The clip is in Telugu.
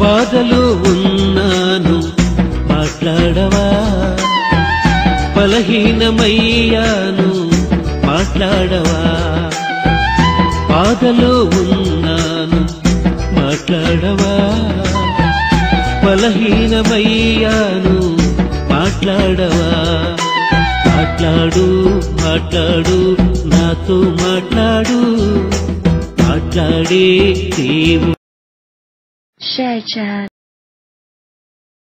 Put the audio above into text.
బాధలో ఉన్నాను. మాట్లాడవా? బలహీనమయ్యాను. మాట్లాడవా? బాధలో ఉన్నాను. మాట్లాడవా? బలహీనమయ్యాను. మాట్లాడవా? మాట్లాడు మాట్లాడు నాతో మాట్లాడు. మాట్లాడే దేవు 睡着